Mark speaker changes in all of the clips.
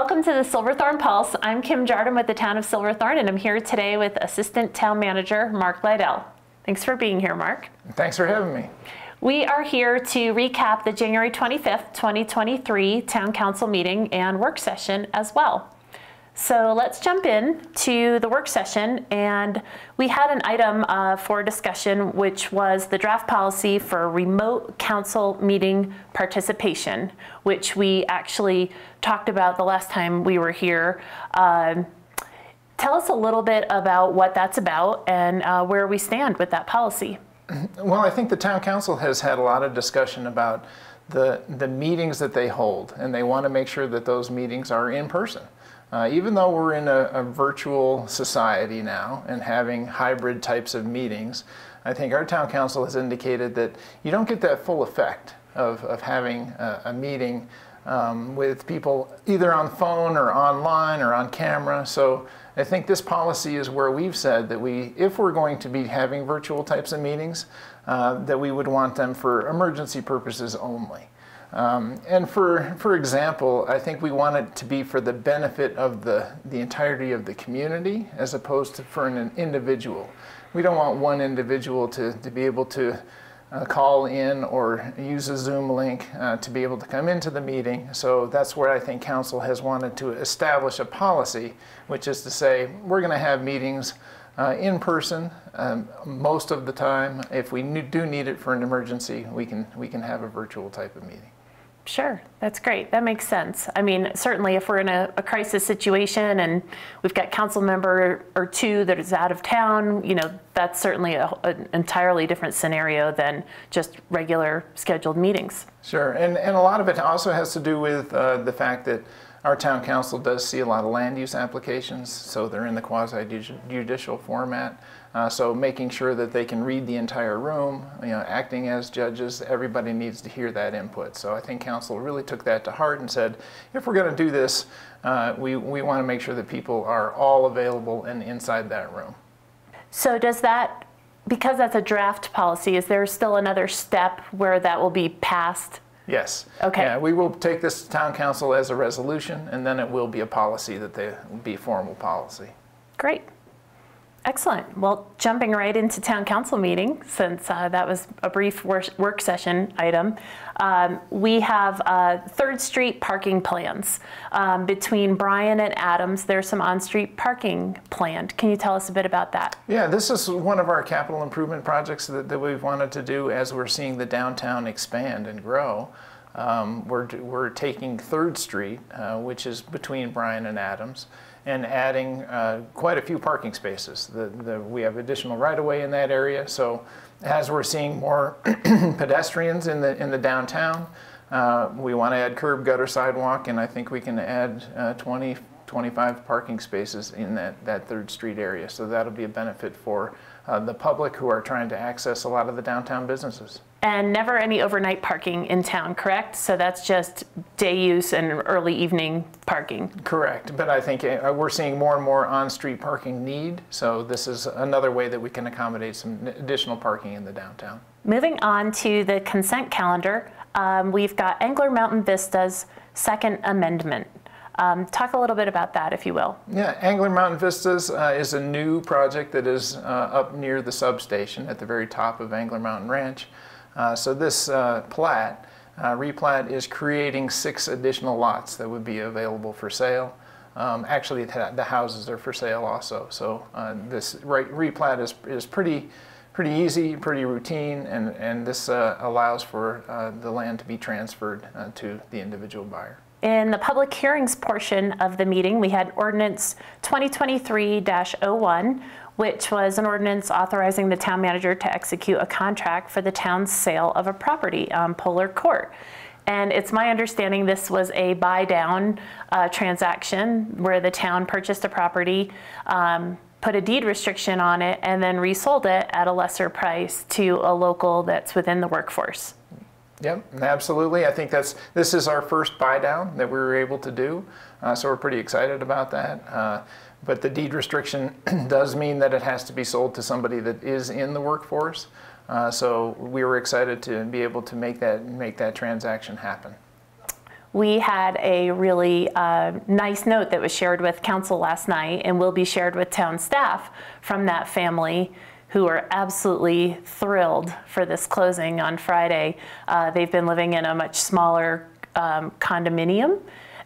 Speaker 1: Welcome to the Silverthorne Pulse. I'm Kim Jardim with the town of Silverthorne, and I'm here today with Assistant Town Manager Mark Leidal. Thanks for being here, Mark.
Speaker 2: Thanks for having me.
Speaker 1: We are here to recap the January 25th, 2023 Town Council meeting and work session as well. So let's jump in to the work session. And we had an item uh, for discussion, which was the draft policy for remote council meeting participation, which we actually talked about the last time we were here. Um, tell us a little bit about what that's about and uh, where we stand with that policy.
Speaker 2: Well, I think the town council has had a lot of discussion about the, the meetings that they hold, and they want to make sure that those meetings are in person. Uh, even though we're in a, a, virtual society now and having hybrid types of meetings, I think our town council has indicated that you don't get that full effect of, of having a, a meeting um, with people either on phone or online or on camera. So I think this policy is where we've said that we, if we're going to be having virtual types of meetings, uh, that we would want them for emergency purposes only. Um, and for, for example, I think we want it to be for the benefit of the, the entirety of the community as opposed to for an individual. We don't want one individual to, to be able to uh, call in or use a Zoom link uh, to be able to come into the meeting. So that's where I think council has wanted to establish a policy, which is to say we're going to have meetings uh, in person um, most of the time. If we do need it for an emergency, we can, we can have a virtual type of meeting.
Speaker 1: Sure, that's great. That makes sense. I mean, certainly if we're in a, a, crisis situation and we've got council member or two that is out of town, you know, that's certainly a, an entirely different scenario than just regular scheduled meetings.
Speaker 2: Sure, and, and a lot of it also has to do with uh, the fact that our town council does see a lot of land use applications, so they're in the quasi-judicial format. Uh, so making sure that they can read the entire room, you know, acting as judges, everybody needs to hear that input. So I think council really took that to heart and said, if we're going to do this, uh, we, we want to make sure that people are all available and inside that room.
Speaker 1: So does that, because that's a draft policy, is there still another step where that will be passed
Speaker 2: Yes.
Speaker 1: Okay.
Speaker 2: Yeah, we will take this to town council as a resolution, and then it will be a policy that they will be formal policy.
Speaker 1: Great. Excellent. Well, jumping right into town council meeting, since uh, that was a brief work session item, um, we have uh, Third Street parking plans. Um, between Bryan and Adams, there's some on-street parking planned. Can you tell us a bit about that?
Speaker 2: Yeah, this is one of our capital improvement projects that, that we've wanted to do as we're seeing the downtown expand and grow. Um, we're, we're taking Third Street, uh, which is between Bryan and Adams, and adding uh, quite a few parking spaces. The, the, we have additional right-of-way in that area, so as we're seeing more pedestrians in the, in the downtown, uh, we want to add curb, gutter, sidewalk, and I think we can add uh, 20, 25 parking spaces in that, that Third Street area. So that'll be a benefit for uh, the public who are trying to access a lot of the downtown businesses.
Speaker 1: And never any overnight parking in town, correct? So that's just day use and early evening parking.
Speaker 2: Correct, but I think uh, we're seeing more and more on-street parking need, so this is another way that we can accommodate some additional parking in the downtown.
Speaker 1: Moving on to the consent calendar, um, we've got Angler Mountain Vista's second amendment. Um, talk a little bit about that, if you will.
Speaker 2: Yeah, Angler Mountain Vistas uh, is a new project that is uh, up near the substation at the very top of Angler Mountain Ranch. Uh, so this uh, plat, uh, replat, is creating six additional lots that would be available for sale. Um, actually, the houses are for sale also. So this replat is, is pretty pretty easy, pretty routine, and, and this uh, allows for uh, the land to be transferred uh, to the individual buyer.
Speaker 1: In the public hearings portion of the meeting, we had ordinance 2023-01, which was an ordinance authorizing the town manager to execute a contract for the town's sale of a property on Polar Court. And it's my understanding this was a buy down uh, transaction where the town purchased a property, um, put a deed restriction on it, and then resold it at a lesser price to a local that's within the workforce.
Speaker 2: Yep, absolutely. I think that's this is our first buy down that we were able to do, uh, so we're pretty excited about that. Uh, but the deed restriction does mean that it has to be sold to somebody that is in the workforce. Uh, so we were excited to be able to make that make that transaction happen.
Speaker 1: we had a really uh, nice note that was shared with council last night and will be shared with town staff from that family who are absolutely thrilled for this closing on Friday. Uh, they've been living in a much smaller um, condominium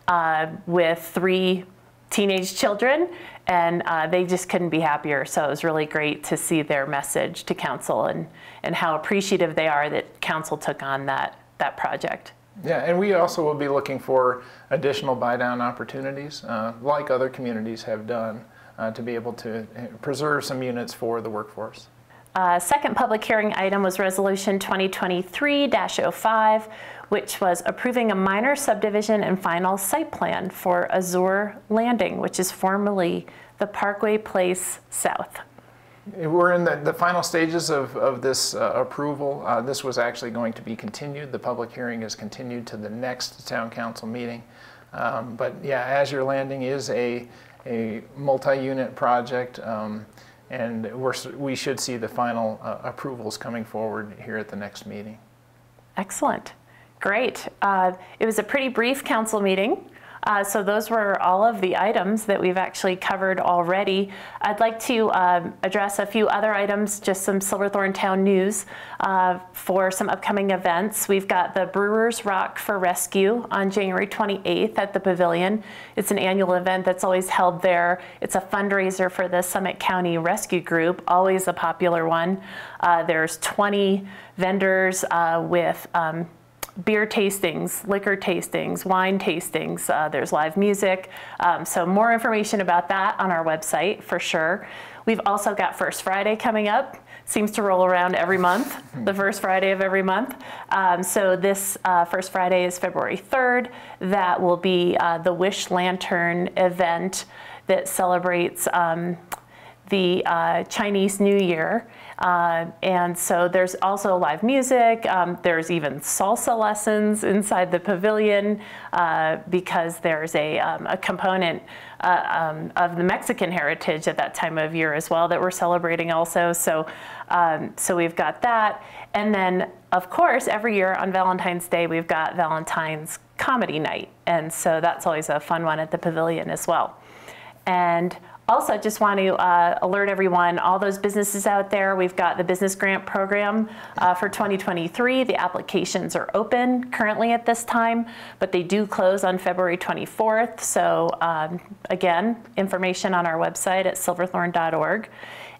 Speaker 1: uh, with three teenage children, and uh, they just couldn't be happier. So it was really great to see their message to council and, and how appreciative they are that council took on that, that project.
Speaker 2: Yeah, and we also will be looking for additional buy down opportunities, uh, like other communities have done, to be able to uh, preserve some units for the workforce.
Speaker 1: Uh, second public hearing item was Resolution 2023-05, which was approving a minor subdivision and final site plan for Azure Landing, which is formerly the Parkway Place South.
Speaker 2: We're in the, the final stages of, of this uh, approval. Uh, this was actually going to be continued. The public hearing is continued to the next town council meeting. Um, but yeah, Azure Landing is a, a multi-unit project. Um, and we should see the final uh, approvals coming forward here at the next meeting.
Speaker 1: Excellent. Great. Uh, it was a pretty brief council meeting. Uh, so those were all of the items that we've actually covered already. I'd like to um, address a few other items, just some Silverthorne Town news uh, for some upcoming events. We've got the Brewers Rock for Rescue on January 28th at the Pavilion. It's an annual event that's always held there. It's a fundraiser for the Summit County Rescue Group, always a popular one. Uh, there's 20 vendors uh, with um, beer tastings, liquor tastings, wine tastings. Uh, there's live music. Um, so more information about that on our website for sure. We've also got First Friday coming up. Seems to roll around every month, the first Friday of every month. Um, so this uh, First Friday is February 3rd. That will be uh, the Wish Lantern event that celebrates um, the uh, Chinese New Year. Uh, and so there's also live music. Um, there's even salsa lessons inside the pavilion uh, because there's a, um, a component uh, um, of the Mexican heritage at that time of year as well that we're celebrating also. So, um, so we've got that. And then, of course, every year on Valentine's Day, we've got Valentine's comedy night. And so that's always a fun one at the pavilion as well. And also, just want to uh, alert everyone, all those businesses out there, we've got the business grant program uh, for 2023. The applications are open currently at this time, but they do close on February 24th. So um, again, information on our website at silverthorne.org.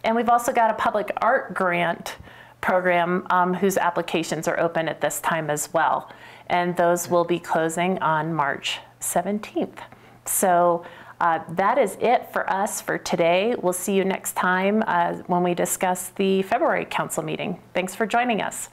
Speaker 1: And we've also got a public art grant program um, whose applications are open at this time as well. And those will be closing on March 17th. So uh, that is it for us for today. We'll see you next time uh, when we discuss the February council meeting. Thanks for joining us.